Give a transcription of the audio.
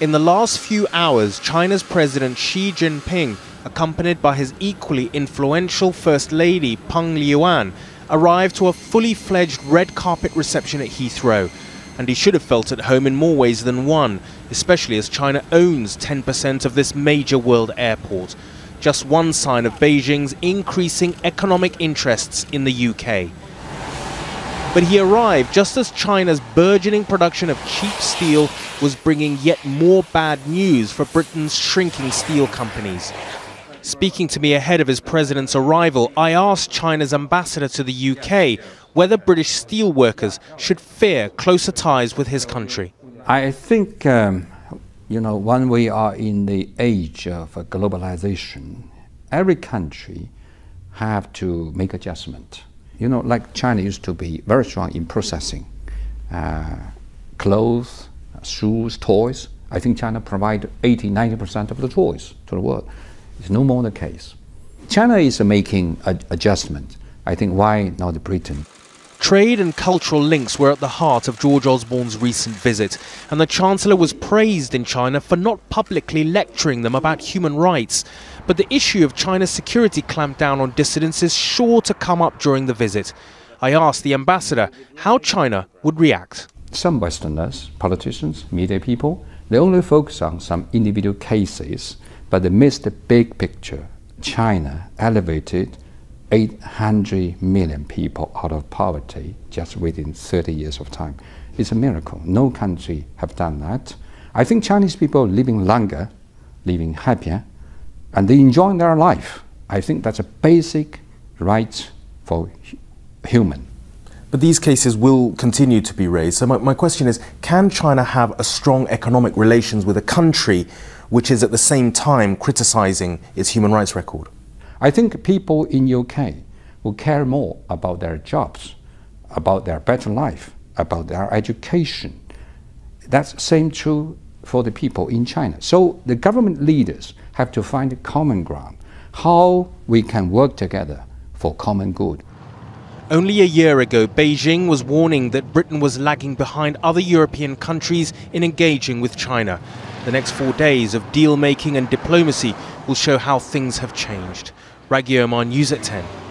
In the last few hours, China's President Xi Jinping, accompanied by his equally influential First Lady Peng Liyuan, arrived to a fully fledged red carpet reception at Heathrow. And he should have felt at home in more ways than one, especially as China owns 10% of this major world airport. Just one sign of Beijing's increasing economic interests in the UK. But he arrived just as China's burgeoning production of cheap steel was bringing yet more bad news for Britain's shrinking steel companies. Speaking to me ahead of his president's arrival, I asked China's ambassador to the UK whether British steel workers should fear closer ties with his country. I think, um, you know, when we are in the age of globalization, every country have to make adjustment. You know, like China used to be very strong in processing uh, clothes, shoes, toys. I think China provide 80, 90% of the toys to the world. It's no more the case. China is making an adjustment. I think why not Britain? Trade and cultural links were at the heart of George Osborne's recent visit, and the Chancellor was praised in China for not publicly lecturing them about human rights. But the issue of China's security clampdown on dissidents is sure to come up during the visit. I asked the ambassador how China would react. Some Westerners, politicians, media people, they only focus on some individual cases, but they miss the big picture. China elevated 800 million people out of poverty just within 30 years of time. It's a miracle. No country have done that. I think Chinese people living longer, living happier, and they enjoy their life. I think that's a basic right for human. But these cases will continue to be raised. So my, my question is, can China have a strong economic relations with a country which is at the same time criticizing its human rights record? I think people in UK will care more about their jobs, about their better life, about their education. That's same true for the people in China. So the government leaders have to find a common ground, how we can work together for common good. Only a year ago, Beijing was warning that Britain was lagging behind other European countries in engaging with China. The next four days of deal making and diplomacy will show how things have changed. Rageh Omaar News at 10.